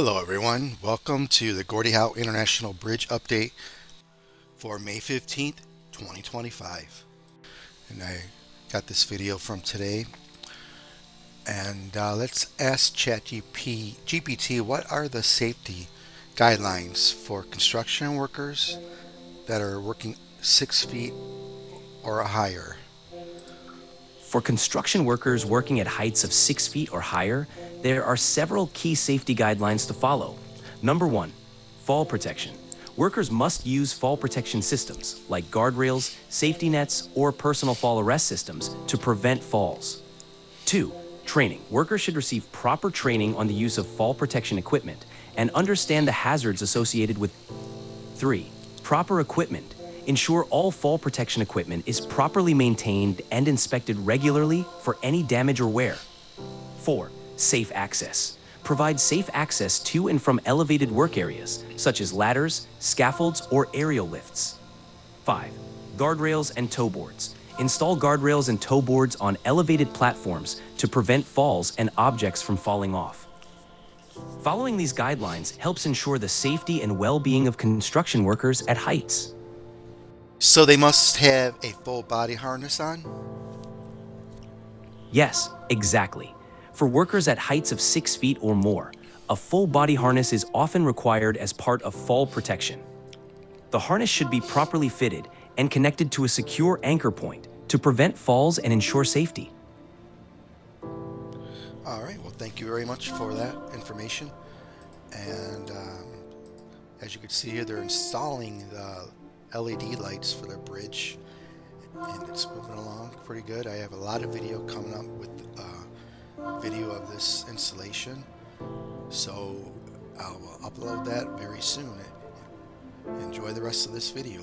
Hello everyone, welcome to the Gordie Howe International Bridge Update for May 15th, 2025. And I got this video from today. And uh, let's ask ChatGPT GPT, what are the safety guidelines for construction workers that are working six feet or higher? For construction workers working at heights of six feet or higher, there are several key safety guidelines to follow. Number one, fall protection. Workers must use fall protection systems like guardrails, safety nets, or personal fall arrest systems to prevent falls. Two, training. Workers should receive proper training on the use of fall protection equipment and understand the hazards associated with. Three, proper equipment. Ensure all fall protection equipment is properly maintained and inspected regularly for any damage or wear. 4. Safe access. Provide safe access to and from elevated work areas, such as ladders, scaffolds, or aerial lifts. 5. Guardrails and toe boards. Install guardrails and toe boards on elevated platforms to prevent falls and objects from falling off. Following these guidelines helps ensure the safety and well-being of construction workers at heights. So they must have a full body harness on? Yes, exactly. For workers at heights of six feet or more, a full body harness is often required as part of fall protection. The harness should be properly fitted and connected to a secure anchor point to prevent falls and ensure safety. All right, well, thank you very much for that information. And um, as you can see here, they're installing the LED lights for their bridge and it's moving along pretty good. I have a lot of video coming up with uh, video of this installation so I'll upload that very soon. Enjoy the rest of this video.